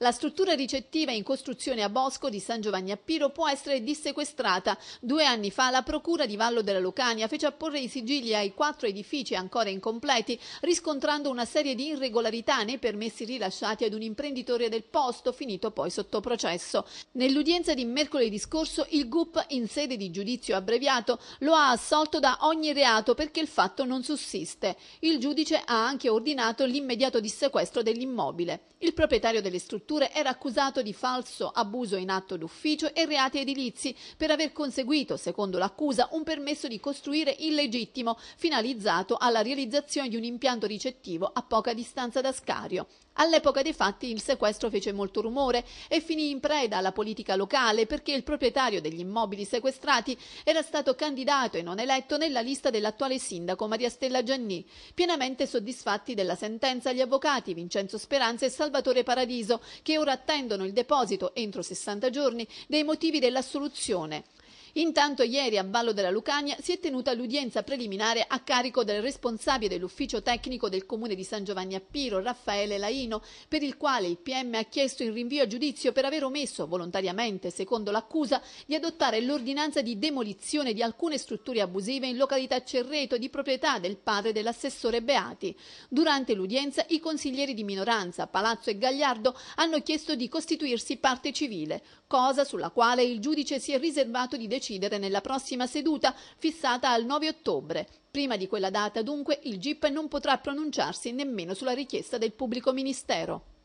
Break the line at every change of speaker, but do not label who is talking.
La struttura ricettiva in costruzione a Bosco di San Giovanni a Piro può essere dissequestrata. Due anni fa la Procura di Vallo della Lucania fece apporre i sigilli ai quattro edifici ancora incompleti, riscontrando una serie di irregolarità nei permessi rilasciati ad un imprenditore del posto, finito poi sotto processo. Nell'udienza di mercoledì scorso il GUP, in sede di giudizio abbreviato, lo ha assolto da ogni reato perché il fatto non sussiste. Il giudice ha anche ordinato l'immediato dissequestro dell'immobile. Il proprietario delle strutture strutture era accusato di falso abuso in atto d'ufficio e reati edilizi per aver conseguito, secondo l'accusa, un permesso di costruire illegittimo finalizzato alla realizzazione di un impianto ricettivo a poca distanza da Scario. All'epoca dei fatti il sequestro fece molto rumore e finì in preda alla politica locale perché il proprietario degli immobili sequestrati era stato candidato e non eletto nella lista dell'attuale sindaco Maria Stella Gianni. Pienamente soddisfatti della sentenza gli avvocati Vincenzo Speranza e Salvatore Paradiso che ora attendono il deposito entro 60 giorni dei motivi dell'assoluzione. Intanto ieri a Vallo della Lucania si è tenuta l'udienza preliminare a carico del responsabile dell'ufficio tecnico del comune di San Giovanni a Piro, Raffaele Laino, per il quale il PM ha chiesto in rinvio a giudizio per aver omesso volontariamente, secondo l'accusa, di adottare l'ordinanza di demolizione di alcune strutture abusive in località Cerreto di proprietà del padre dell'assessore Beati. Durante l'udienza i consiglieri di minoranza, Palazzo e Gagliardo, hanno chiesto di costituirsi parte civile, cosa sulla quale il giudice si è riservato di decidere decidere nella prossima seduta fissata al 9 ottobre. Prima di quella data, dunque, il GIP non potrà pronunciarsi nemmeno sulla richiesta del pubblico ministero.